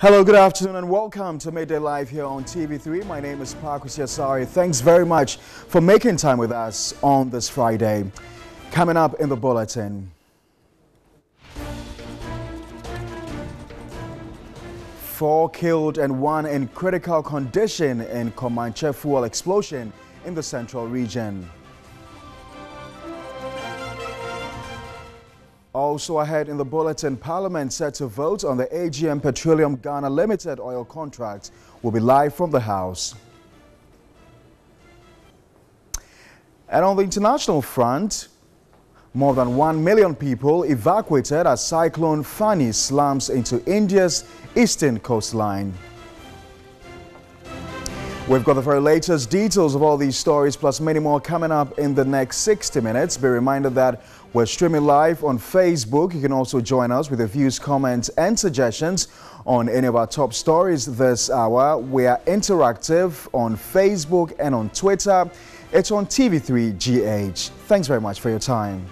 Hello, good afternoon, and welcome to Midday Live here on TV3. My name is Parkus Yasari. Thanks very much for making time with us on this Friday. Coming up in the bulletin. Four killed and one in critical condition in Kormantse fuel explosion in the central region. Also ahead in the bulletin, Parliament set to vote on the AGM Petroleum Ghana Limited oil contract will be live from the House. And on the international front, more than 1 million people evacuated as Cyclone Fani slams into India's eastern coastline. We've got the very latest details of all these stories plus many more coming up in the next 60 minutes. Be reminded that we're streaming live on Facebook. You can also join us with your views, comments and suggestions on any of our top stories this hour. We are interactive on Facebook and on Twitter. It's on TV3GH. Thanks very much for your time.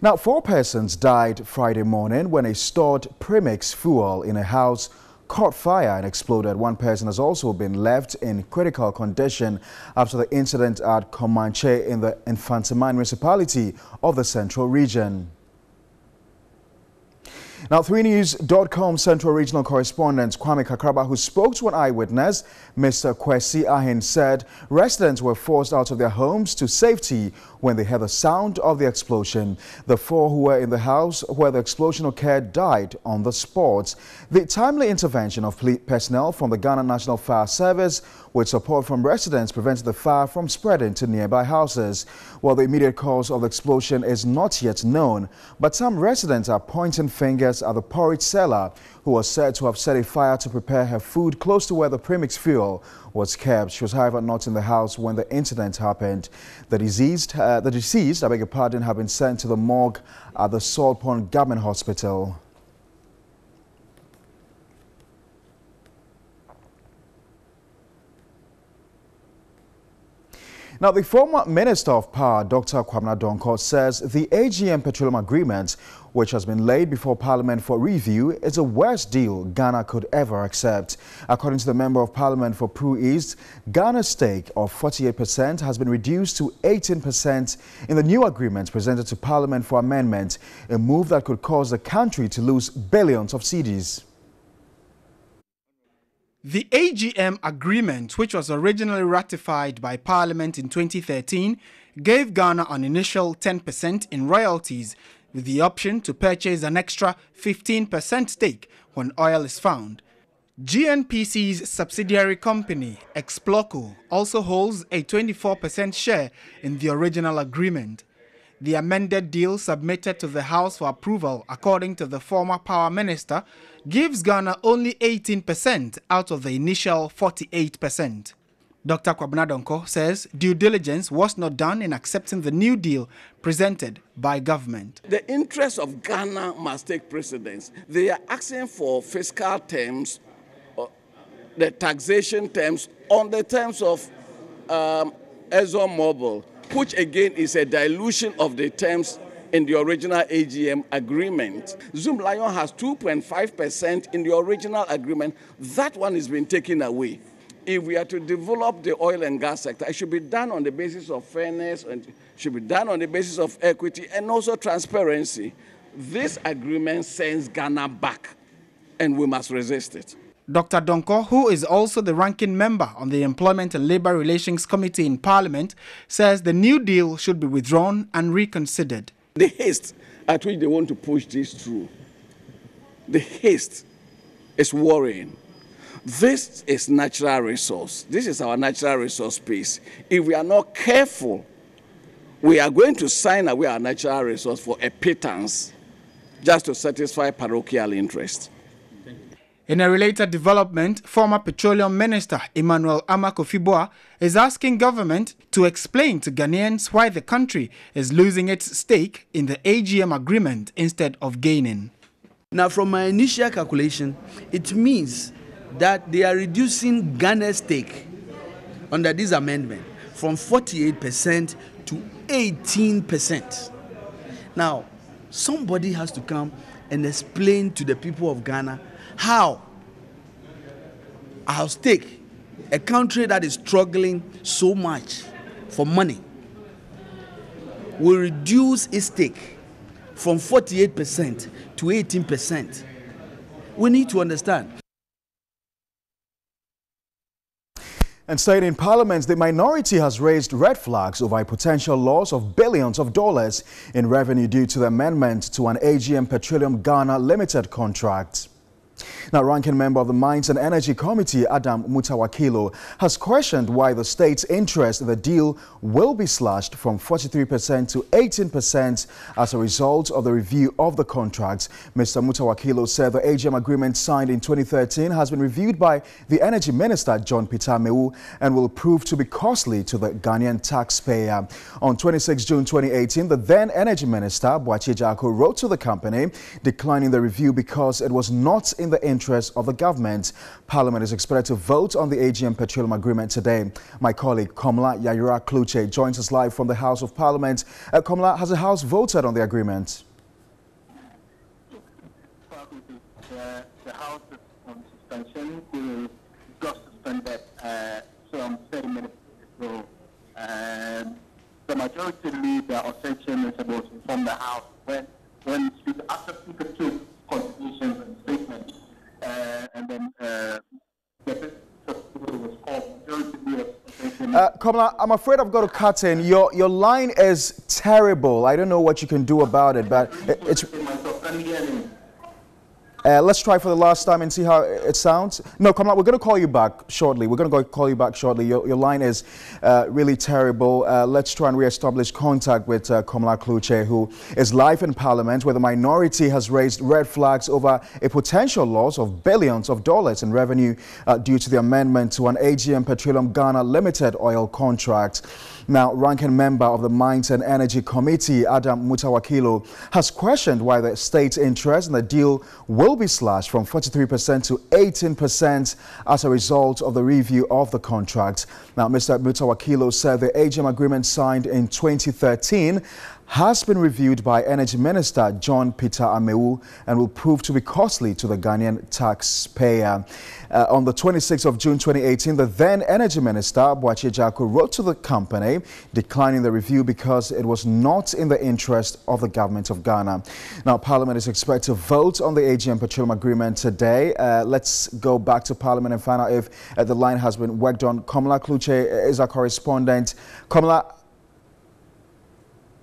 Now, four persons died Friday morning when a stored premix fuel in a house caught fire and exploded. One person has also been left in critical condition after the incident at Kormantse in the Mfantsipim municipality of the central region. Now, 3News.com Central Regional Correspondent Kwame Kakraba, who spoke to an eyewitness, Mr. Kwesi Ahin, said residents were forced out of their homes to safety when they heard the sound of the explosion. The four who were in the house where the explosion occurred died on the spot. The timely intervention of personnel from the Ghana National Fire Service with support from residents prevented the fire from spreading to nearby houses. While the immediate cause of the explosion is not yet known, but some residents are pointing fingers at the porridge seller who was said to have set a fire to prepare her food close to where the premix fuel was kept. She was, however, not in the house when the incident happened. The deceased, uh, the deceased, I beg your pardon, have been sent to the morgue at the Salt Pond Government Hospital. Now, the former Minister of Power, Dr. Kwabena Donkor, says the AGM petroleum agreement, which has been laid before Parliament for review, is the worst deal Ghana could ever accept. According to the Member of Parliament for Pru East, Ghana's stake of 48% has been reduced to 18% in the new agreement presented to Parliament for amendment, a move that could cause the country to lose billions of cedis. The AGM agreement, which was originally ratified by Parliament in 2013, gave Ghana an initial 10% in royalties with the option to purchase an extra 15% stake when oil is found. GNPC's subsidiary company, Explorco, also holds a 24% share in the original agreement. The amended deal submitted to the House for approval, according to the former power minister, gives Ghana only 18% out of the initial 48%. Dr. Kwabena Donkor says due diligence was not done in accepting the new deal presented by government. The interests of Ghana must take precedence. They are asking for fiscal terms, the taxation terms, on the terms of um, ExxonMobil which again is a dilution of the terms in the original AGM agreement. Zoomlion has 2.5% in the original agreement. That one has been taken away. If we are to develop the oil and gas sector, it should be done on the basis of fairness and should be done on the basis of equity and also transparency. This agreement sends Ghana back, and we must resist it. Dr. Donkor, who is also the ranking member on the Employment and Labour Relations Committee in Parliament, says the new deal should be withdrawn and reconsidered. The haste at which they want to push this through, the haste is worrying. This is natural resource. This is our natural resource space. If we are not careful, we are going to sign away our natural resource for a pittance just to satisfy parochial interest. In a related development, former Petroleum Minister Emmanuel Ama is asking government to explain to Ghanaians why the country is losing its stake in the AGM agreement instead of gaining. Now, from my initial calculation, it means that they are reducing Ghana's stake under this amendment from 48% to 18%. Now, somebody has to come and explain to the people of Ghana how our stake, a country that is struggling so much for money, will reduce its stake from 48% to 18%. We need to understand. And staying in Parliament, the minority has raised red flags over a potential loss of billions of dollars in revenue due to the amendment to an AGM Petroleum Ghana Limited contract. Now, ranking member of the Mines and Energy Committee, Adam Mutawakilu, has questioned why the state's interest in the deal will be slashed from 43% to 18% as a result of the review of the contract. Mr. Mutawakilu said the AGM agreement signed in 2013 has been reviewed by the Energy Minister, John Peter Amewu, and will prove to be costly to the Ghanaian taxpayer. On 26 June 2018, the then Energy Minister, Boakye Agyarko, wrote to the company declining the review because it was not in the interest of the government. Parliament is expected to vote on the AGM petroleum agreement today. My colleague Komla Yayura Klutse joins us live from the House of Parliament. Uh, Komla, has the House voted on the agreement? The, House on suspension. We just suspended uh, some 30 minutes ago. Um, the majority leader of section is supposed to inform the House when, when after Speaker took contributions and statements, and then uh, the was called majority leader uh, Komla, I'm afraid I've got to cut in. Your your line is terrible. I don't know what you can do about it, but it, it's. Uh, let's try for the last time and see how it sounds. No, come on, we're going to call you back shortly. We're going to go call you back shortly. Your, your line is uh, really terrible. Uh, let's try and re-establish contact with uh, Komla Klutse, who is live in Parliament, where the minority has raised red flags over a potential loss of billions of dollars in revenue uh, due to the amendment to an AGM Petroleum Ghana Limited oil contract. Now, ranking member of the Mines and Energy Committee, Adam Mutawakilu, has questioned why the state's interest in the deal will be slashed from 43% to 18% as a result of the review of the contract. Now, Mr. Mutawakilu said the AGM agreement signed in 2013 has been reviewed by Energy Minister John Peter Amewu and will prove to be costly to the Ghanaian taxpayer. Uh, on the 26th of June 2018, the then Energy Minister Boakye Agyarko, wrote to the company declining the review because it was not in the interest of the government of Ghana. Now, Parliament is expected to vote on the AGM Petroleum Agreement today. Uh, let's go back to Parliament and find out if uh, the line has been worked on. Komla Klutse is our correspondent. Komla,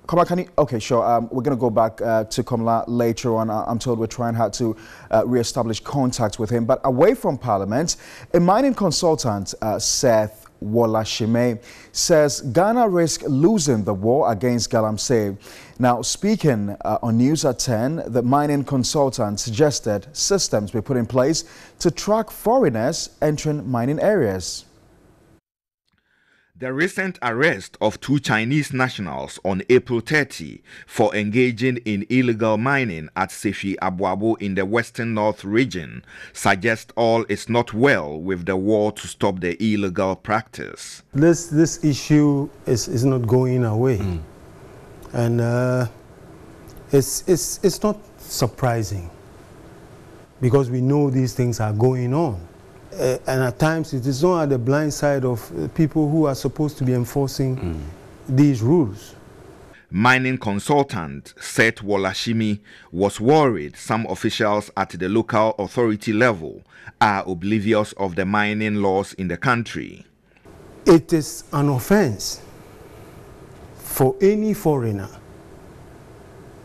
Komla, can you? Okay, sure. Um, we're going to go back uh, to Komla later on. I'm told we're trying hard to uh, re-establish contact with him. But away from Parliament, a mining consultant, uh, Seth Wolashyme, says Ghana risk losing the war against Galamsey. Now, speaking uh, on News at 10, the mining consultant suggested systems be put in place to track foreigners entering mining areas. The recent arrest of two Chinese nationals on April 30 for engaging in illegal mining at Sefwi Aboabo in the Western North region suggests all is not well with the war to stop the illegal practice. This, this issue is, is not going away. Mm. And uh, it's, it's, it's not surprising because we know these things are going on. Uh, and at times it is not at the blind side of uh, people who are supposed to be enforcing mm. these rules. Mining consultant Seth Wolashyme was worried some officials at the local authority level are oblivious of the mining laws in the country. It is an offense for any foreigner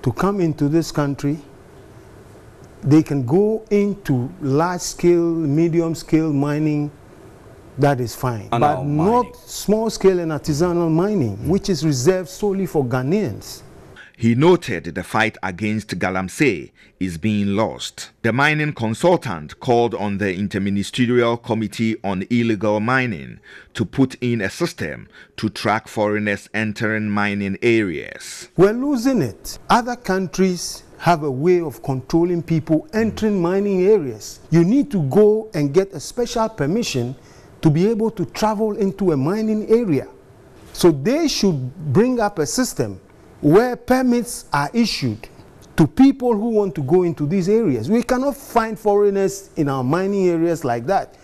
to come into this country they can go into large scale, medium scale mining, that is fine. but not small scale and artisanal mining, mm. which is reserved solely for Ghanaians. He noted the fight against Galamsey is being lost. The mining consultant called on the Interministerial Committee on Illegal Mining to put in a system to track foreigners entering mining areas. We're losing it. Other countries have a way of controlling people entering mining areas. You need to go and get a special permission to be able to travel into a mining area. So they should bring up a system where permits are issued to people who want to go into these areas. We cannot find foreigners in our mining areas like that.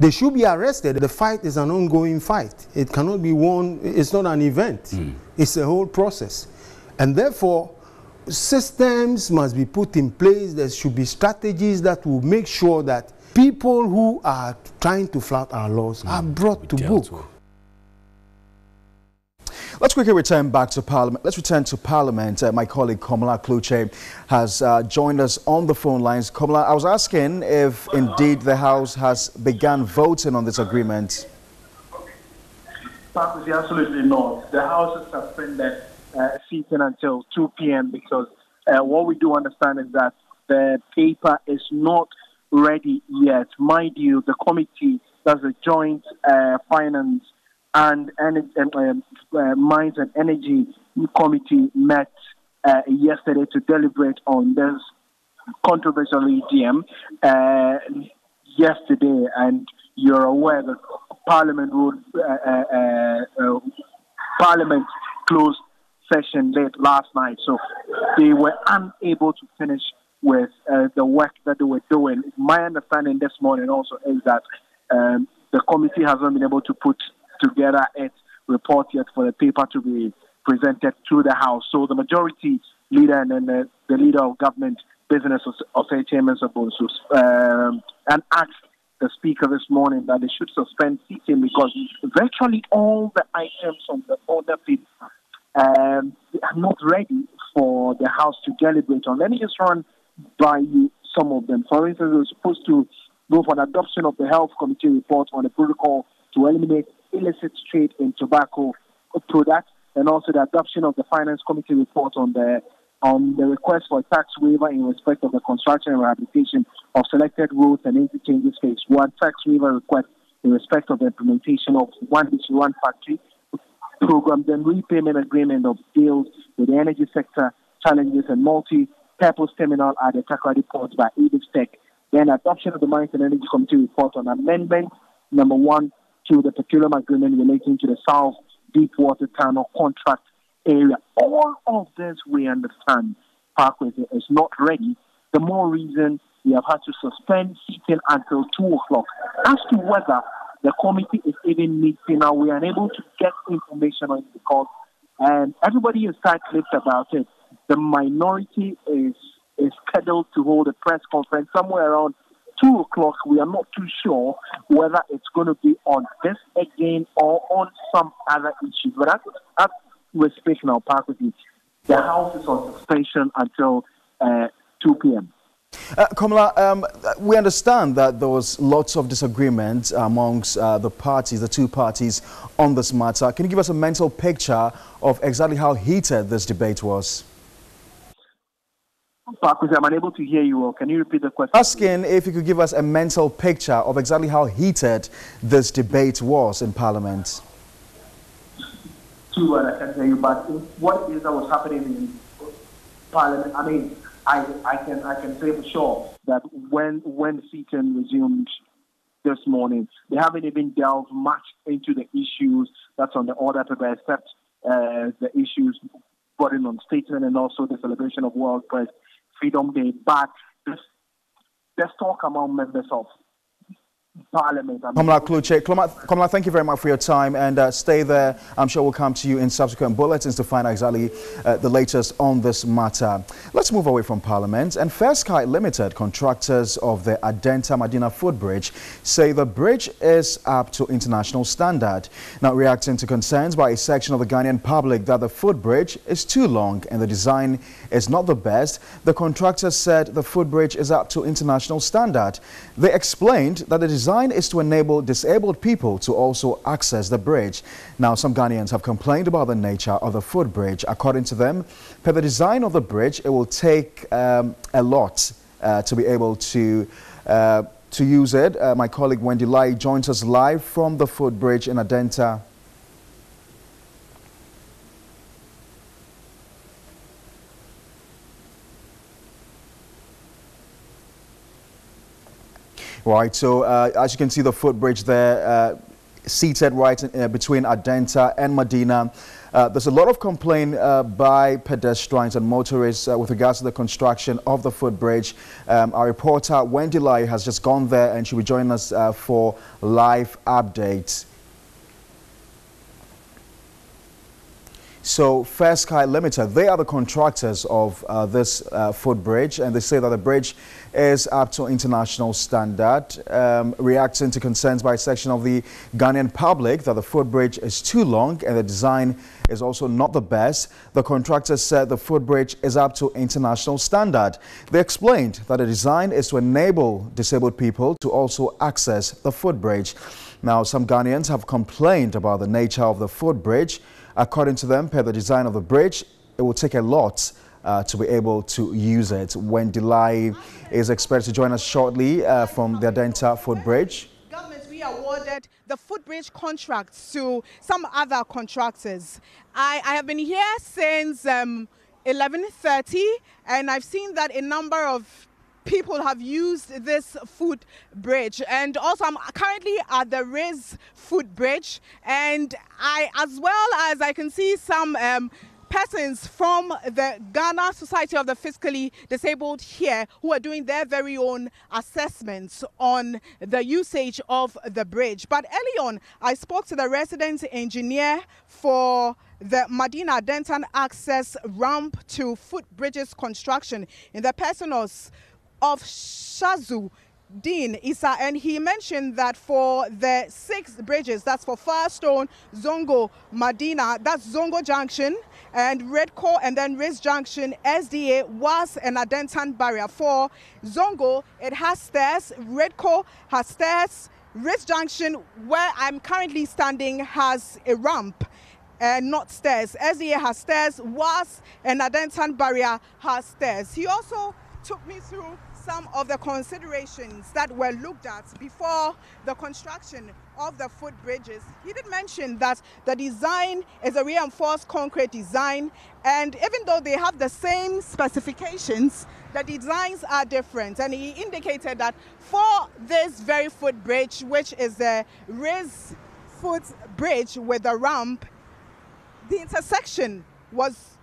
They should be arrested. The fight is an ongoing fight. It cannot be won, it's not an event, mm. it's a whole process. And therefore, systems must be put in place. There should be strategies that will make sure that people who are trying to flout our laws mm. are brought to book. With. Let's quickly return back to Parliament. Let's return to Parliament. Uh, my colleague Komla Klutse has uh, joined us on the phone lines. Komla, I was asking if indeed the House has begun voting on this agreement. Absolutely not. The House has suspended uh, sitting until 2 p.m. because uh, what we do understand is that the paper is not ready yet. Mind you, the committee does a joint uh, finance and, um, Mines and Energy Committee met yesterday to deliberate on this controversial EDM uh, yesterday, and you're aware that Parliament would, uh, uh, Parliament closed session late last night, so they were unable to finish with the work that they were doing. My understanding this morning also is that um, the committee hasn't been able to put together its report yet for the paper to be presented to the House. So the majority leader and then the, the leader of government business of Chairman Sabonsus um, and asked the speaker this morning that they should suspend sitting because virtually all the items on the order paper um, not ready for the House to deliberate on. Let me just run by you some of them. For instance, we're supposed to go for an adoption of the Health Committee report on the protocol to eliminate illicit trade in tobacco products, and also the adoption of the Finance Committee report on the on the request for a tax waiver in respect of the construction and rehabilitation of selected roads and interchanges phase one, tax waiver request in respect of the implementation of one one factory program, then repayment agreement of deals with the energy sector challenges and multi-purpose terminal at the Takoradi port by Tech, then adoption of the Mines and Energy Committee report on amendment number one to the petroleum agreement relating to the South Deepwater Tano contract area. All of this we understand Parkway is not ready. The more reason we have had to suspend sitting until 2 o'clock. As to whether the committee is even meeting now, we are unable to get information on it because and everybody is tight-lipped about it. The minority is is scheduled to hold a press conference somewhere around two o'clock, we are not too sure whether it's going to be on this again or on some other issues. But as, as we're speaking on Park with you, the House is on suspension until uh, 2 p.m. Uh, Komla, um, we understand that there was lots of disagreement amongst uh, the parties, the two parties, on this matter. Can you give us a mental picture of exactly how heated this debate was? I'm unable to hear you. Can you repeat the question? Asking if you could give us a mental picture of exactly how heated this debate was in Parliament. Too well, I can tell you, but what is that was happening in Parliament? I mean, I, I can I can say for sure that when when sitting resumed this morning, they haven't even delved much into the issues that's on the order paper, except uh, the issues in on statement and also the celebration of World Press Freedom Day, but let's talk among members of Parliament. Komla Klutse, Komla, thank you very much for your time and uh, stay there. I'm sure we'll come to you in subsequent bulletins to find out exactly uh, the latest on this matter. Let's move away from Parliament. And Fair Sky Limited, contractors of the Adenta Madina footbridge, say the bridge is up to international standard. Now, reacting to concerns by a section of the Ghanaian public that the footbridge is too long and the design is not the best, the contractors said the footbridge is up to international standard. They explained that the design design is to enable disabled people to also access the bridge. Now, some Ghanaians have complained about the nature of the footbridge. According to them, per the design of the bridge, it will take um, a lot uh, to be able to uh, to use it. Uh, my colleague Wendy Lai joins us live from the footbridge in Adenta. Right, so uh, as you can see the footbridge there, uh, seated right in, uh, between Adenta and Madina. Uh, there's a lot of complaint uh, by pedestrians and motorists uh, with regards to the construction of the footbridge. Um, our reporter Wendy Lai has just gone there and she'll be joining us uh, for live updates. So Fair Sky Limited, they are the contractors of uh, this uh, footbridge and they say that the bridge is up to international standard, um, reacting to concerns by a section of the Ghanaian public that the footbridge is too long and the design is also not the best. The contractor said the footbridge is up to international standard. They explained that the design is to enable disabled people to also access the footbridge. Now, some Ghanaians have complained about the nature of the footbridge. According to them, per the design of the bridge, it will take a lot uh, to be able to use it. Wendy Lai is expected to join us shortly uh, from the Adenta footbridge. Government we awarded the footbridge contracts to some other contractors. I, I have been here since um, 11.30 and I've seen that a number of people have used this foot bridge. And also I'm currently at the Riz foot bridge. And I as well as I can see some um, persons from the Ghana Society of the Physically Disabled here who are doing their very own assessments on the usage of the bridge. But early on, I spoke to the resident engineer for the Madina Denton Access Ramp to Footbridges construction. In the person of Shazu Dean Isa, and he mentioned that for the six bridges, that's for Firestone, Zongo, Medina, that's Zongo Junction, and Redco, and then Riz Junction, SDA was an adentan barrier. For Zongo, it has stairs, Redco has stairs, Riz Junction, where I'm currently standing, has a ramp and not stairs. SDA has stairs, was an adentan barrier has stairs. He also took me through some of the considerations that were looked at before the construction of the footbridges. He did mention that the design is a reinforced concrete design and even though they have the same specifications, the designs are different. And he indicated that for this very footbridge, which is a raised footbridge with a ramp, the intersection was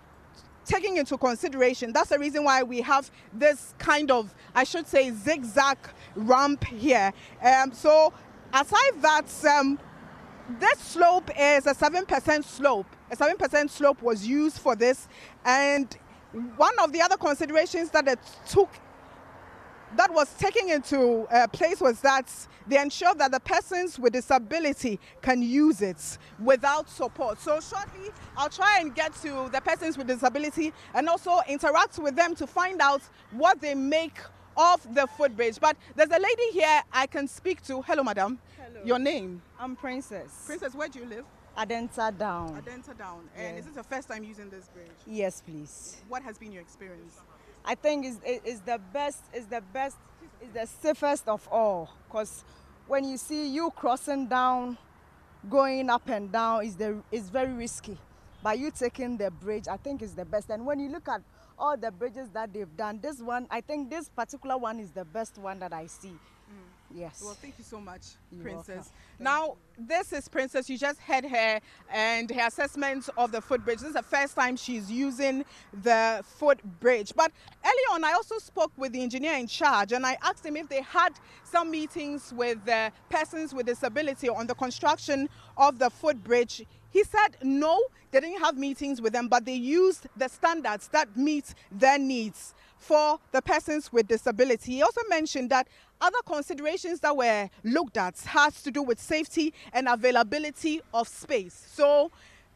taking into consideration. That's the reason why we have this kind of, I should say, zigzag ramp here. Um, so aside that, um, this slope is a 7% slope. A 7% slope was used for this. And one of the other considerations that it took that was taken into uh, place was that they ensured that the persons with disability can use it without support. So shortly, I'll try and get to the persons with disability and also interact with them to find out what they make of the footbridge. But there's a lady here I can speak to. Hello, madam. Hello. Your name? I'm Princess. Princess, where do you live? Adenta Down. Adenta Down. And is this your first time using this bridge? Yes, please. What has been your experience? I think is is the best is the best is the safest of all. Because when you see you crossing down going up and down is the is very risky. But you taking the bridge I think is the best. And when you look at all the bridges that they've done this one I think this particular one is the best one that I see Yes. Well, thank you so much, You're Princess. Now, this is Princess. You just had her and her assessment of the footbridge. This is the first time she's using the footbridge. But early on, I also spoke with the engineer in charge and I asked him if they had some meetings with uh, persons with disability on the construction of the footbridge. He said no, they didn't have meetings with them, but they used the standards that meet their needs for the persons with disability. He also mentioned that other considerations that were looked at has to do with safety and availability of space. So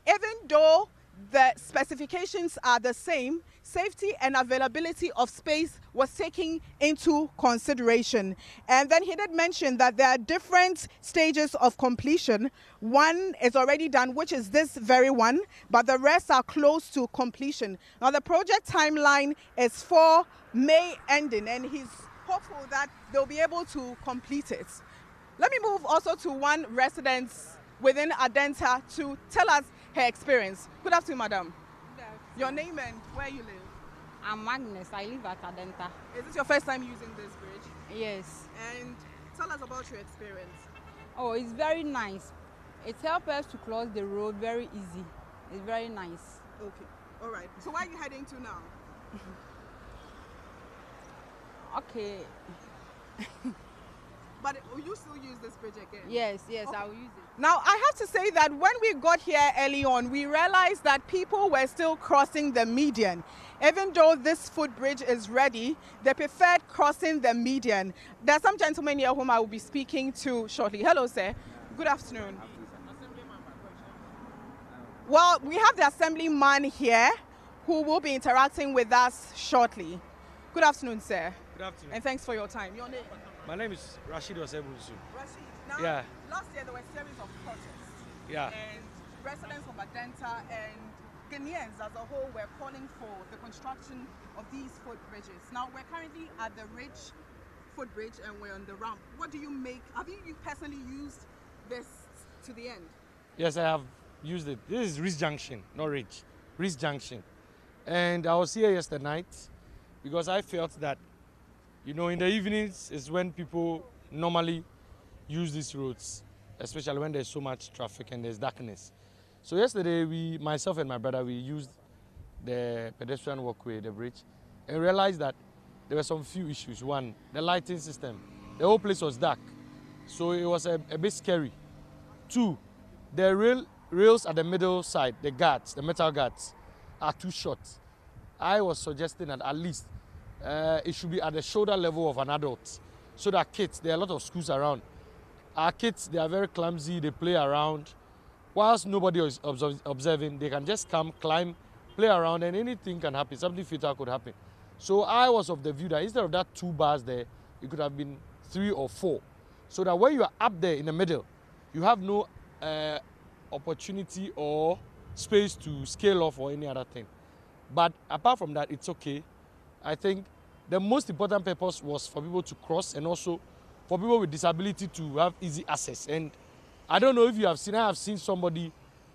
even though the specifications are the same, safety and availability of space was taken into consideration. And then he did mention that there are different stages of completion. One is already done, which is this very one, but the rest are close to completion. Now, the project timeline is for May ending, and he's hopeful that they'll be able to complete it. Let me move also to one resident within Adenta to tell us her experience. Good afternoon, madam. Your name and where you live? I'm Magnus. I live at Adenta. Is this your first time using this bridge? Yes. And tell us about your experience. Oh, it's very nice. It helps us to cross the road very easy. It's very nice. Okay. All right. So where are you heading to now? Okay. But will you still use this bridge again? Yes, yes, Okay. I'll use it. Now, I have to say that when we got here early on, we realized that people were still crossing the median. Even though this footbridge is ready, they preferred crossing the median. There are some gentlemen here whom I will be speaking to shortly. Hello, sir. Good afternoon. Well, we have the assemblyman here who will be interacting with us shortly. Good afternoon, sir. Good afternoon. And thanks for your time. Your name? My name is Rashid Osebusu. Rashid. Now, Yeah. last year there were a series of protests. Yeah. And residents of Adenta and Ghanaians as a whole were calling for the construction of these footbridges. Now, we're currently at the Ridge footbridge and we're on the ramp. What do you make? Have you, you personally used this to the end? Yes, I have used it. This is Ridge Junction, not Ridge. Ridge Junction. And I was here yesterday night because I felt that, you know, in the evenings is when people normally use these roads, especially when there's so much traffic and there's darkness. So yesterday, we, myself and my brother, we used the pedestrian walkway, the bridge, and realized that there were some few issues. One, the lighting system. The whole place was dark, so it was a, a bit scary. Two, the rail, rails at the middle side, the guards, the metal guards, are too short. I was suggesting that at least uh, it should be at the shoulder level of an adult, so that kids, there are a lot of schools around. Our kids, they are very clumsy, they play around. Whilst nobody is observ- observing, they can just come, climb, play around, and anything can happen. Something fatal could happen. So I was of the view that instead of that two bars there, it could have been three or four. So that when you are up there in the middle, you have no uh, opportunity or space to scale off or any other thing. But apart from that, it's okay. I think the most important purpose was for people to cross and also for people with disability to have easy access. And I don't know if you have seen, I have seen somebody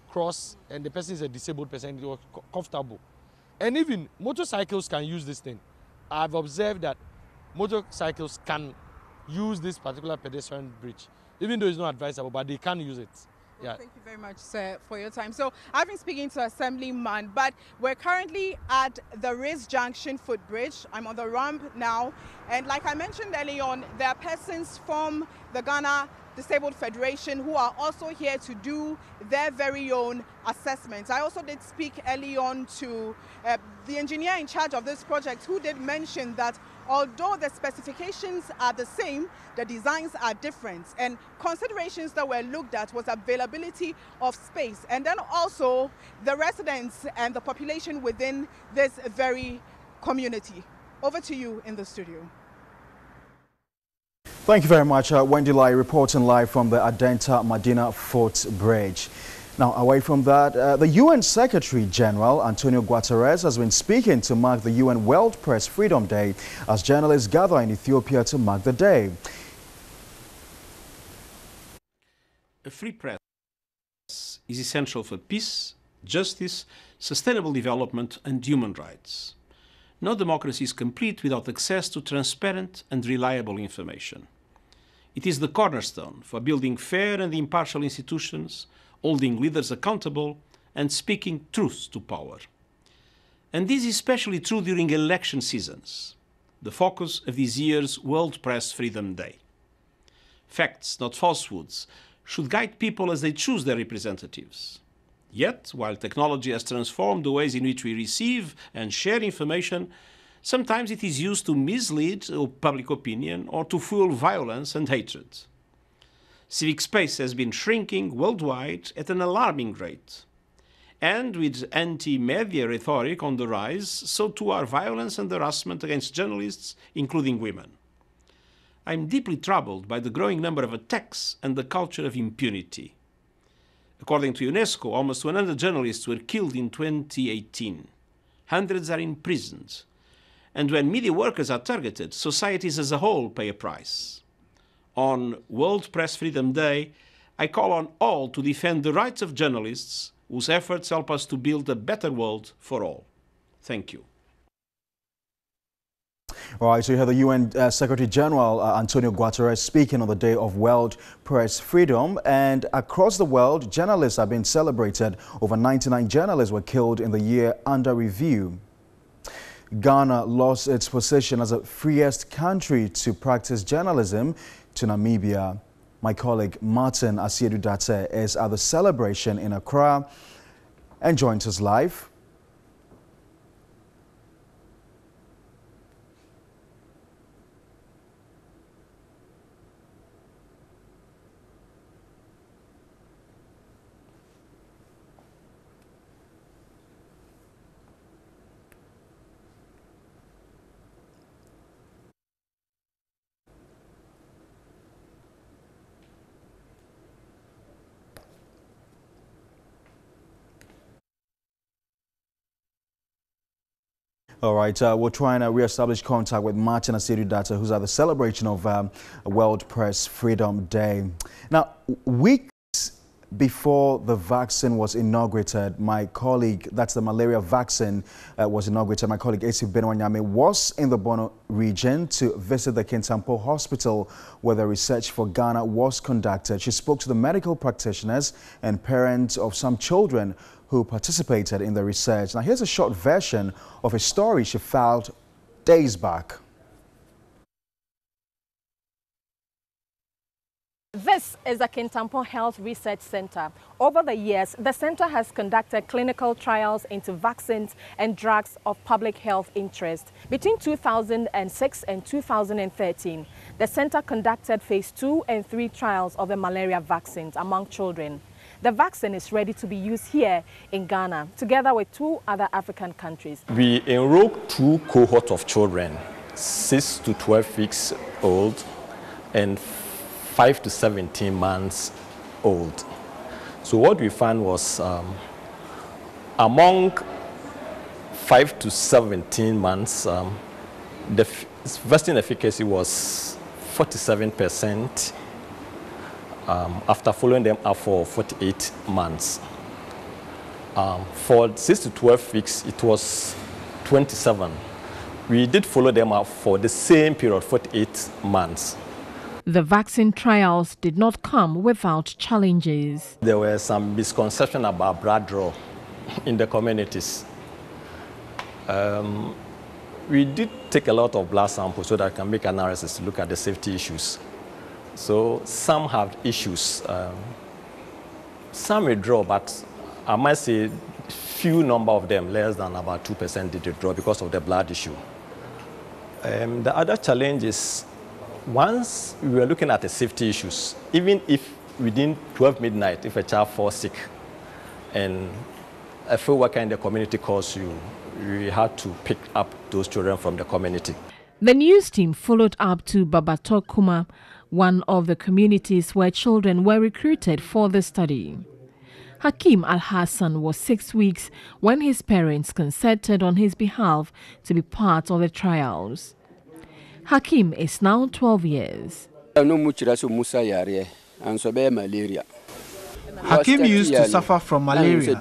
cross and the person is a disabled person it was comfortable. And even motorcycles can use this thing. I've observed that motorcycles can use this particular pedestrian bridge, even though it's not advisable, but they can use it. Yeah. Thank you very much, sir, for your time. So I've been speaking to Assemblyman, but we're currently at the Riz Junction footbridge. I'm on the ramp now, and like I mentioned early on, there are persons from the Ghana Disabled Federation who are also here to do their very own assessments. I also did speak early on to uh, the engineer in charge of this project who did mention that although the specifications are the same, the designs are different. And considerations that were looked at was availability of space and then also the residents and the population within this very community. Over to you in the studio. Thank you very much, uh, Wendy Lai, reporting live from the Adenta Medina Fort Bridge. Now, away from that, uh, the UN Secretary General Antonio Guterres has been speaking to mark the UN World Press Freedom Day as journalists gather in Ethiopia to mark the day. A free press is essential for peace, justice, sustainable development, and human rights. No democracy is complete without access to transparent and reliable information. It is the cornerstone for building fair and impartial institutions, holding leaders accountable, and speaking truth to power. And this is especially true during election seasons, the focus of this year's World Press Freedom Day. Facts, not falsehoods, should guide people as they choose their representatives. Yet, while technology has transformed the ways in which we receive and share information, sometimes it is used to mislead public opinion or to fuel violence and hatred. Civic space has been shrinking worldwide at an alarming rate. And with anti media rhetoric on the rise, so too are violence and harassment against journalists, including women. I'm deeply troubled by the growing number of attacks and the culture of impunity. According to UNESCO, almost 100 journalists were killed in 2018. Hundreds are imprisoned. And when media workers are targeted, societies as a whole pay a price. On World Press Freedom Day, I call on all to defend the rights of journalists whose efforts help us to build a better world for all. Thank you. All right, so you have the UN uh, Secretary General uh, Antonio Guterres speaking on the day of World Press Freedom. And across the world, journalists are being celebrated. Over 99 journalists were killed in the year under review. Ghana lost its position as the freest country to practice journalism to Namibia. My colleague Martin Asiedu-Dartey is at the celebration in Accra and joins us live. All right, uh, we're trying to re-establish contact with Martin Asiedu-Dartey, who's at the celebration of um, World Press Freedom Day. Now, weeks before the vaccine was inaugurated, my colleague, that's the malaria vaccine, uh, was inaugurated. My colleague Esi Benwanyame was in the Bono region to visit the Kintampo Hospital where the research for Ghana was conducted. She spoke to the medical practitioners and parents of some children who participated in the research. Now, here's a short version of a story she filed days back. This is the Kintampo Health Research Center. Over the years, the center has conducted clinical trials into vaccines and drugs of public health interest. Between 2006 and 2013, the center conducted phase 2 and 3 trials of the malaria vaccines among children. The vaccine is ready to be used here in Ghana, together with two other African countries. We enrolled two cohorts of children, 6 to 12 weeks old and 5 to 17 months old. So what we found was um, among 5 to 17 months, um, the vaccine efficacy was 47 percent um, after following them up for 48 months. Um, for 6 to 12 weeks, it was 27. We did follow them up for the same period, 48 months. The vaccine trials did not come without challenges. There were some misconceptions about blood draw in the communities. Um, we did take a lot of blood samples so that I can make analysis to look at the safety issues. So some have issues. Um, some withdraw, but I might say few number of them, less than about 2% did withdraw because of the blood issue. Um, the other challenge is once we were looking at the safety issues, even if within 12 midnight, if a child falls sick and a field worker in the community calls you, we had to pick up those children from the community. The news team followed up to Babatokuma, one of the communities where children were recruited for the study. Hakim Al Hassan was six weeks when his parents consented on his behalf to be part of the trials. Hakim is now 12 years. Hakim used to suffer from malaria,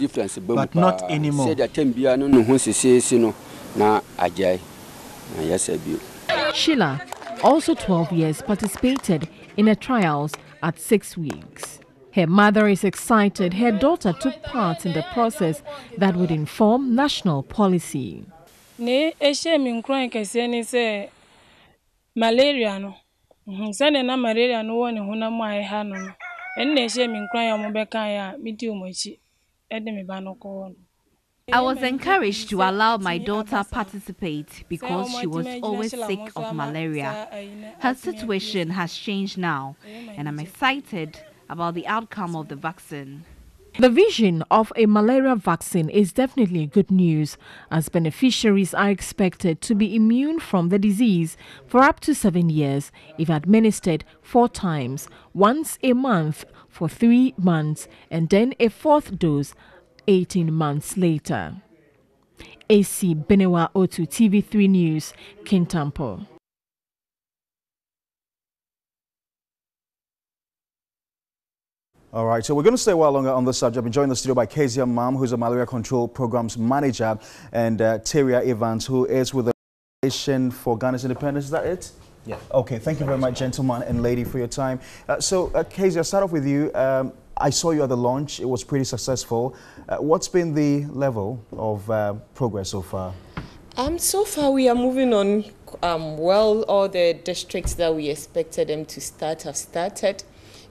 but not anymore. Sheila also 12 years, participated in the trials at six weeks. Her mother is excited her daughter took part in the process that would inform national policy. malaria no no I was encouraged to allow my daughter participate because she was always sick of malaria. Her situation has changed now, and I'm excited about the outcome of the vaccine. The vision of a malaria vaccine is definitely good news, as beneficiaries are expected to be immune from the disease for up to seven years if administered four times, once a month for three months, and then a fourth dose 18 months later. AC Benewa O2 TV3 News, Kintampo. All right, so we're going to stay a while longer on this subject. I'm joined in the studio by Keziah Malm, who's a malaria control programs manager, and uh, Teria Evans, who is with the for Ghana's independence. Is that it? Yeah. Okay, thank you very much, gentlemen and lady, for your time. Uh, so, uh, Casey, I'll start off with you. Um, I saw you at the launch. It was pretty successful. Uh, what's been the level of uh, progress so far? Um, so far, we are moving on um, well. All the districts that we expected them to start have started.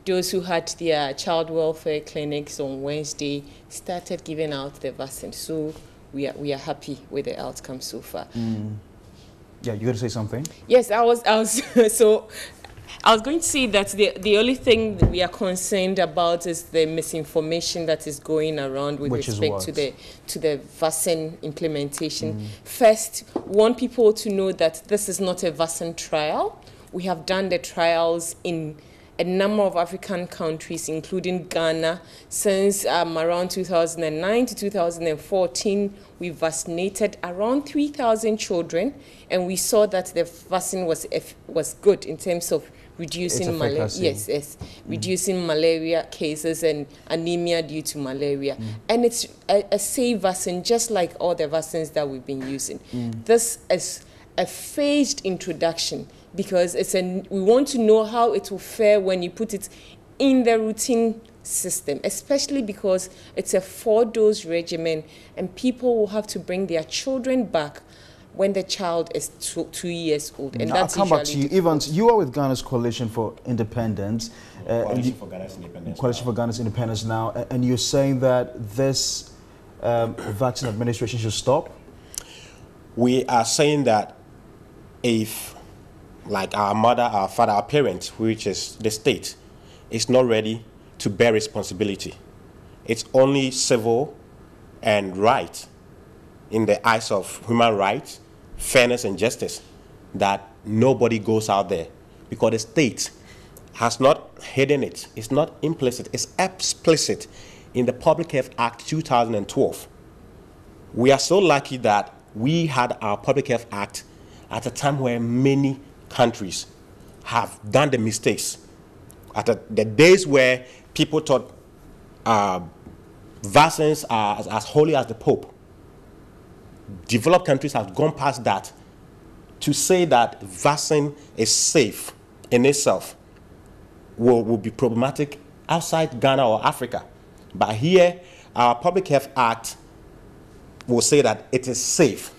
Those who had their child welfare clinics on Wednesday started giving out the vaccine. So we are, we are happy with the outcome so far. Mm. Yeah, you got to say something? Yes, I was, I was so I was going to say that the, the only thing we are concerned about is the misinformation that is going around with Which respect to the to the vaccine implementation. Mm. First, want people to know that this is not a vaccine trial. We have done the trials in a number of African countries, including Ghana. Since um, around 2009 to 2014, we vaccinated around 3,000 children, and we saw that the vaccine was, was good in terms of reducing malaria. Yes, yes, mm. reducing malaria cases and anemia due to malaria. Mm. And it's a, a, safe vaccine, just like all the vaccines that we've been using. Mm. This is a phased introduction because it's a, we want to know how it will fare when you put it in the routine system, especially because it's a four dose regimen and people will have to bring their children back when the child is two, two years old. And that's I'll come back to you. Evans, you are with Ghana's Coalition for Independence. Uh, Coalition for Ghana's Independence. Coalition now. for Ghana's Independence now. And you're saying that this um, vaccine administration should stop? We are saying that if like our mother, our father, our parents, which is the state, is not ready to bear responsibility. It's only civil and right in the eyes of human rights, fairness, and justice that nobody goes out there because the state has not hidden it. It's not implicit, it's explicit in the Public Health Act 2012. We are so lucky that we had our Public Health Act at a time where many countries have done the mistakes. At a, the days where people thought uh, vaccines are as, as holy as the Pope, developed countries have gone past that to say that vaccine is safe in itself will, will be problematic outside Ghana or Africa. But here, our Public Health Act will say that it is safe.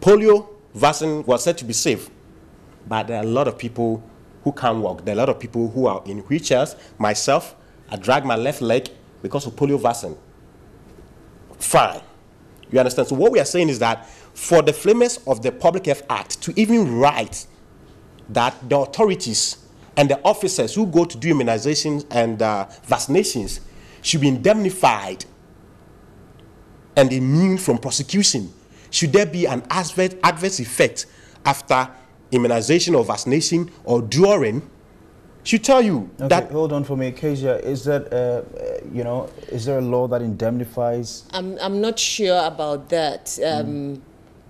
Polio vaccine was said to be safe but there are a lot of people who can't walk. There are a lot of people who are in wheelchairs. Myself, I drag my left leg because of polio vaccine. Fine. You understand? So what we are saying is that for the framers of the Public Health Act to even write that the authorities and the officers who go to do immunizations and uh, vaccinations should be indemnified and immune from prosecution. Should there be an adverse, adverse effect after immunization or vaccination or during should tell you okay, that. Hold on for me, Keziah. Is that, uh, you know, is there a law that indemnifies? I'm, I'm not sure about that. Um, mm.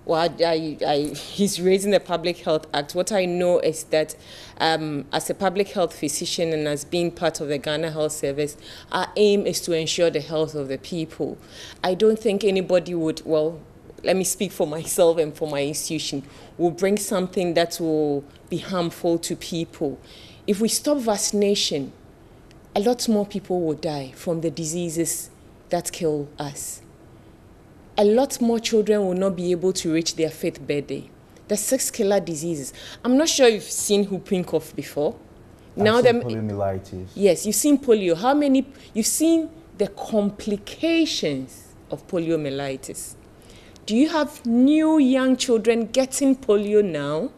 Well, I, I, he's raising the Public Health Act. What I know is that um, as a public health physician and as being part of the Ghana Health Service, our aim is to ensure the health of the people. I don't think anybody would, well, let me speak for myself and for my institution, will bring something that will be harmful to people. If we stop vaccination, a lot more people will die from the diseases that kill us. A lot more children will not be able to reach their fifth birthday. The six killer diseases. I'm not sure you've seen whooping cough before. I've now seen poliomyelitis. Yes, you've seen polio. How many? You've seen the complications of poliomyelitis. Do you have new young children getting polio now?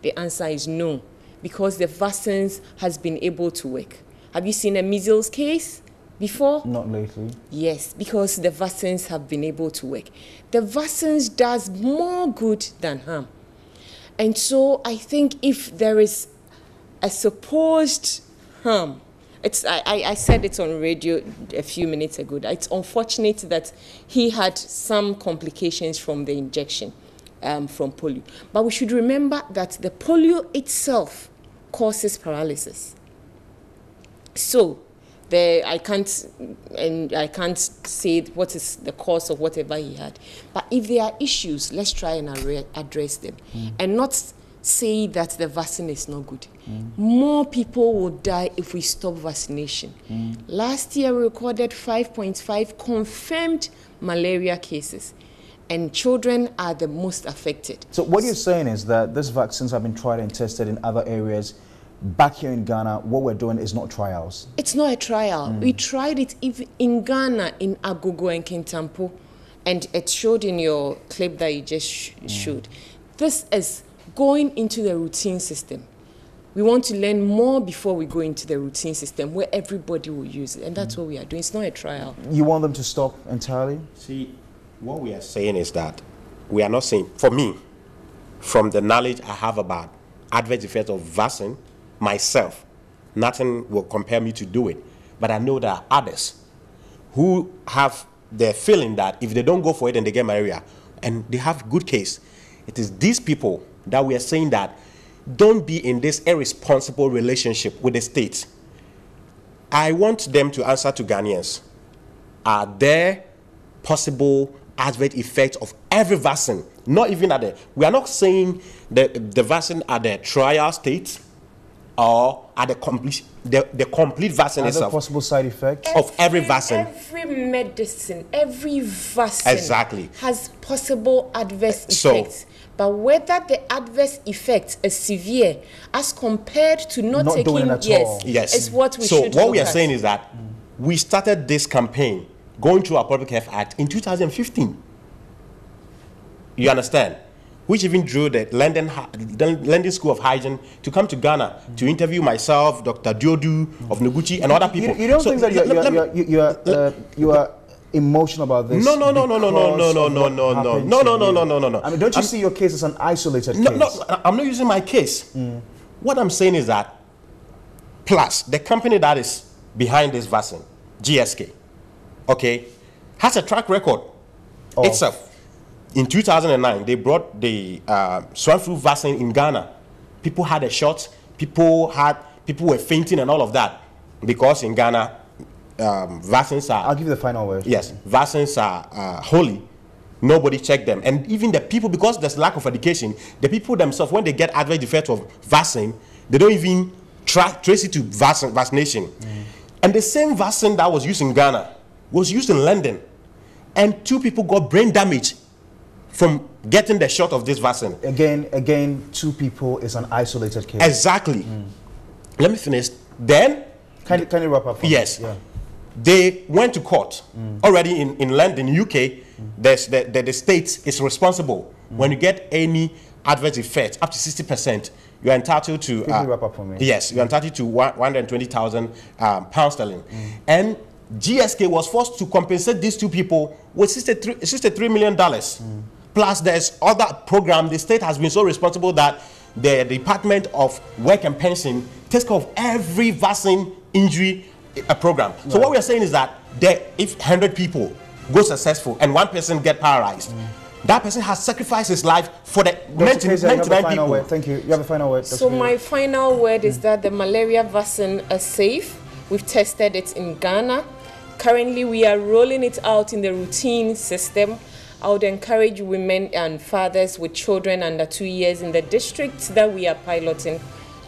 The answer is no, because the vaccines has been able to work. Have you seen a measles case before? Not lately. Yes, because the vaccines have been able to work. The vaccines does more good than harm. And so I think if there is a supposed harm it's, I, I said it on radio a few minutes ago. It's unfortunate that he had some complications from the injection um, from polio. But we should remember that the polio itself causes paralysis. So There, I can't, and I can't say what is the cause of whatever he had. But if there are issues, let's try and address them, Mm. and not say that the vaccine is not good. Mm. More people will die if we stop vaccination. Mm. Last year, we recorded 5.5 confirmed malaria cases, and children are the most affected. So what you're saying is that these vaccines have been tried and tested in other areas. Back here in Ghana, what we're doing is not trials. It's not a trial. Mm. We tried it in Ghana, in Agogo and Kintampo, and it showed in your clip that you just sh- mm. showed. This is going into the routine system. We want to learn more before we go into the routine system where everybody will use it, and that's what we are doing. It's not a trial. You want them to stop entirely? See, what we are saying is that we are not saying, for me, from the knowledge I have about adverse effects of vaccine, myself, nothing will compel me to do it. But I know there are others who have the feeling that if they don't go for it and they get malaria, and they have good case, it is these people that we are saying that don't be in this irresponsible relationship with the state. I want them to answer to Ghanaians. Are there possible adverse effects of every vaccine? Not even at the, we are not saying that the vaccine at the trial state or at the complete, the, the complete vaccine Are there itself possible side effects? of every vaccine. Every medicine, every vaccine Exactly. has possible adverse So- effects. But whether the adverse effects are severe as compared to not, Not taking doing it at yes, all. Yes. is what we so should what look we are at. saying is that we started this campaign going through our Public Health Act in 2015. You understand? Which even drew the London, the London School of Hygiene to come to Ghana to interview myself, Dr. Diodu of Noguchi, and other people. You, you don't So think that you're, you're, you're, you're, you're, uh, you are emotional about this? No, no, no, no, no, no, because no, no, no, no, no, no, no, no, no, no, no. I mean, don't you I'm- see your case as an isolated No, case? no, I'm not using my case. What I'm saying is that, plus, the company that is behind this vaccine, GSK, okay, has a track record itself. In 2009, they brought the uh, swine flu vaccine in Ghana. People had a shot. People had people were fainting and all of that because in Ghana, um, vaccines are. I'll give you the final word. Yes, vaccines are uh, holy. Nobody check them, and even the people because there's lack of education. The people themselves, when they get adverse effect of vaccine, they don't even tra- trace it to vaccine, vaccination. And the same vaccine that was used in Ghana was used in London, and two people got brain damage from getting the shot of this vaccine. Again, again, two people is an isolated case. Exactly. Let me finish. Then, can you, can you wrap up? Yes. Yeah. They went to court already in, in London, UK. There's the, the, the state is responsible when you get any adverse effect up to 60%. You are entitled to. Quickly wrap up for me. Yes, you are entitled to 120,000 um, pounds sterling. And GSK was forced to compensate these two people with 63, 63 million dollars. Plus, there's other program. The state has been so responsible that the Department of Work and Pension takes care of every vaccine injury uh, program. So what we are saying is that there, if 100 people go successful and one person get paralyzed, that person has sacrificed his life for the Dr. 90 Keziah, you have the 99 people. word. Thank you. You have a final word. So Dr. my final word is that the malaria vaccine is safe. We've tested it in Ghana. Currently, we are rolling it out in the routine system. I would encourage women and fathers with children under two years in the districts that we are piloting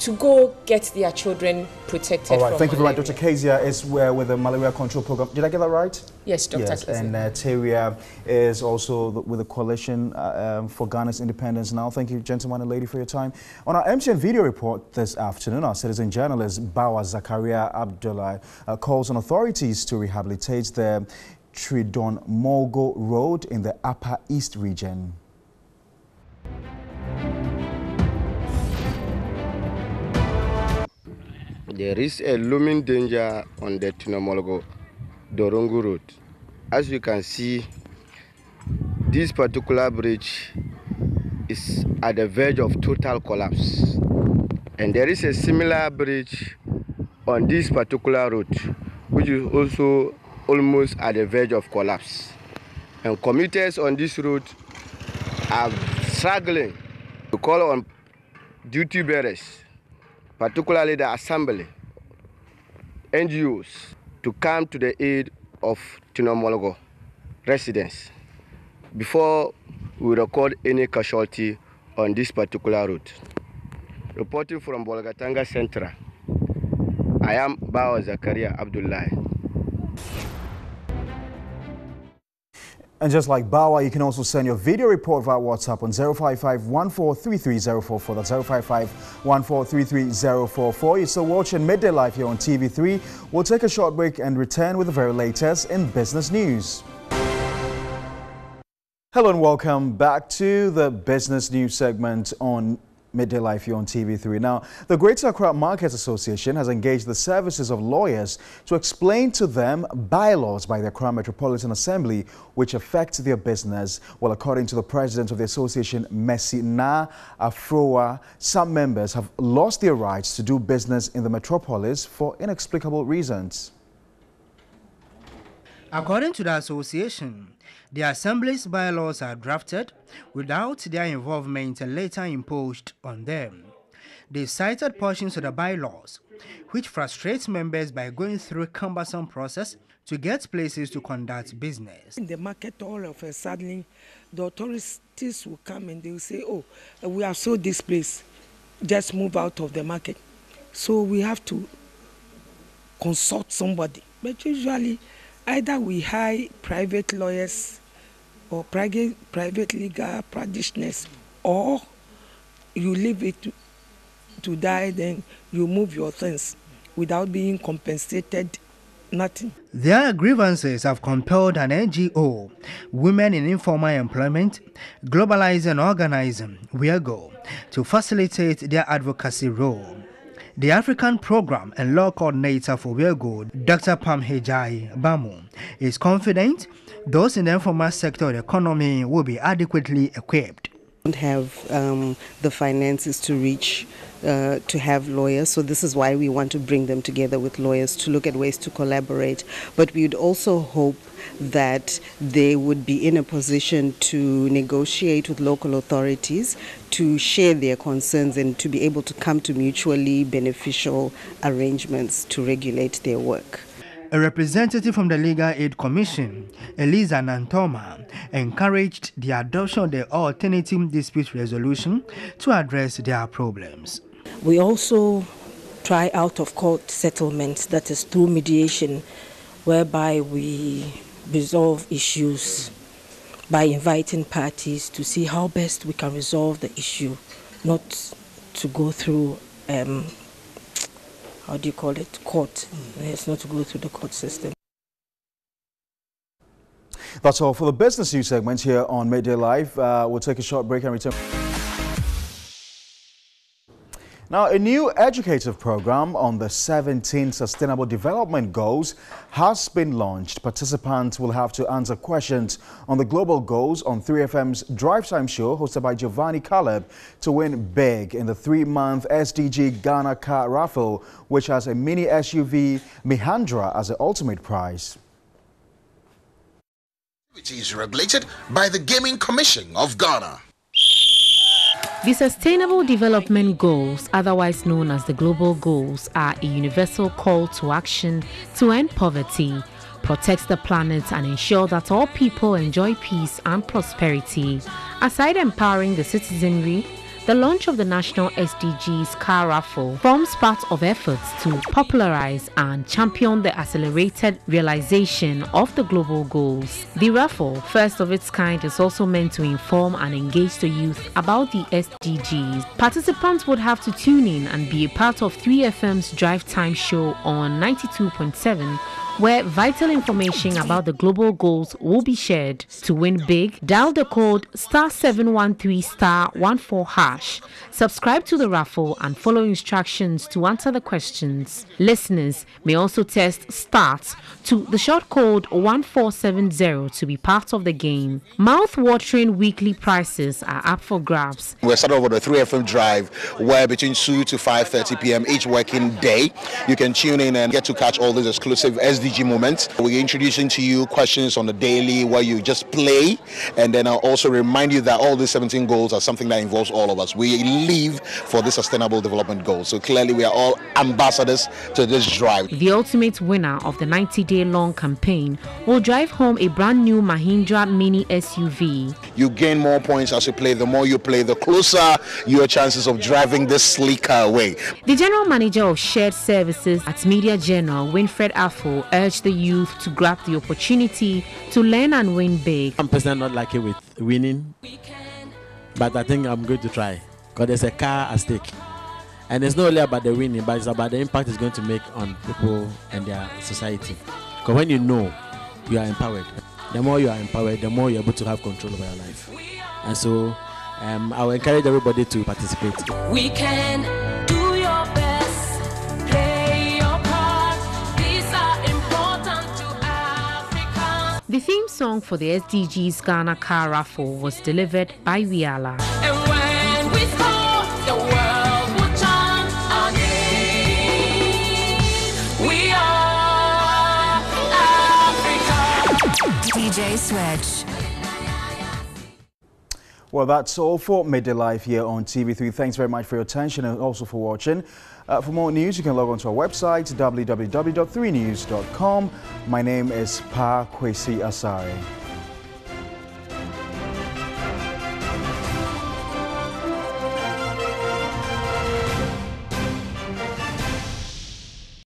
to go get their children protected All right, thank you very much. Dr. Keziah is with the malaria control program. Did I get that right? Yes, Dr. Yes, Keziah. and uh, Teria is also the, with the Coalition uh, um, for Ghana's Independence now. Thank you, gentlemen and lady, for your time. On our MTN video report this afternoon, our citizen journalist Bawa Zakaria Abdullah uh, calls on authorities to rehabilitate the Tridon Mogo Road in the Upper East region. There is a looming danger on the Tinomolgo Dorongo Road. As you can see, this particular bridge is at the verge of total collapse. And there is a similar bridge on this particular road, which is also almost at the verge of collapse. And commuters on this road are struggling to call on duty bearers particularly the assembly, NGOs, to come to the aid of Tinomologo residents before we record any casualty on this particular route. Reporting from Bolgatanga Central, I am Bawa Zakaria Abdullah. And just like Bawa, you can also send your video report via WhatsApp on 055 1433044. That's 055 1433044. You're still watching Midday Live here on TV3. We'll take a short break and return with the very latest in business news. Hello and welcome back to the business news segment on Midday Live here on TV3. Now, the Greater Accra Markets Association has engaged the services of lawyers to explain to them bylaws by the Accra Metropolitan Assembly which affect their business. Well, according to the president of the association, Messi Na Afroa, some members have lost their rights to do business in the metropolis for inexplicable reasons. According to the association, the Assembly's bylaws are drafted without their involvement and later imposed on them. They cited portions of the bylaws which frustrates members by going through a cumbersome process to get places to conduct business. In the market, all of a sudden, the authorities will come and they will say, oh, we have sold this place, just move out of the market. So we have to consult somebody. But usually, either we hire private lawyers or private, private legal practitioners, or you leave it to, to die, then you move your things without being compensated nothing. Their grievances have compelled an NGO, Women in Informal Employment, Globalizing Organizing, WIEGO, to facilitate their advocacy role. The African Program and Law Coordinator for WIEGO, Dr. Pamhidzai Bamu, is confident those in the informal sector of the economy will be adequately equipped. Don't have um, the finances to reach uh, to have lawyers, so this is why we want to bring them together with lawyers to look at ways to collaborate. But we'd also hope that they would be in a position to negotiate with local authorities to share their concerns and to be able to come to mutually beneficial arrangements to regulate their work. A representative from the Legal Aid Commission, Eliza Nantoma, encouraged the adoption of the alternative dispute resolution to address their problems. We also try out of court settlements, that is through mediation, whereby we resolve issues by inviting parties to see how best we can resolve the issue, not to go through um, how do you call it, court. It's not to go through the court system. That's all for the business news segment here on Midday Live. Uh, we'll take a short break and return. Now, a new educative program on the 17 Sustainable Development Goals has been launched. Participants will have to answer questions on the global goals on 3FM's Drive Time show hosted by Giovanni Caleb to win big in the three-month SDG Ghana car raffle, which has a mini SUV Mahindra as the ultimate prize. It is regulated by the Gaming Commission of Ghana. The Sustainable Development Goals, otherwise known as the Global Goals, are a universal call to action to end poverty, protect the planet, and ensure that all people enjoy peace and prosperity. Aside empowering the citizenry, the launch of the National SDGs car raffle forms part of efforts to popularize and champion the accelerated realization of the global goals. The raffle, first of its kind, is also meant to inform and engage the youth about the SDGs. Participants would have to tune in and be a part of 3FM's Drive Time show on 92.7 where vital information about the global goals will be shared. To win big, dial the code star 713 star 14 hash. Subscribe to the raffle and follow instructions to answer the questions. Listeners may also test START to the short code 1470 to be part of the game. Mouth-watering weekly prices are up for grabs. We're starting over the 3FM drive where between 2 to 5.30 p.m. each working day, you can tune in and get to catch all these exclusive SD SDG moment. We're introducing to you questions on the daily where you just play, and then I'll also remind you that all these 17 goals are something that involves all of us. We live for the sustainable development goals. So clearly, we are all ambassadors to this drive. The ultimate winner of the 90 day long campaign will drive home a brand new Mahindra Mini SUV. You gain more points as you play. The more you play, the closer your chances of driving this sleek car away. The general manager of shared services at Media General, Winfred Affo, urged the youth to grab the opportunity to learn and win big. I'm personally not lucky with winning, but I think I'm going to try because there's a car at stake. And it's not only about the winning, but it's about the impact it's going to make on people and their society. Because when you know you are empowered, the more you are empowered, the more you're able to have control over your life. And so um, I will encourage everybody to participate. We can The theme song for the SDGs Ghana Car Raffle was delivered by Wiyaala. We DJ Switch. Well, that's all for Midday Live here on TV3. Thanks very much for your attention and also for watching. Uh, for more news, you can log on to our website, www.3news.com. My name is Pa Kwesi Asari.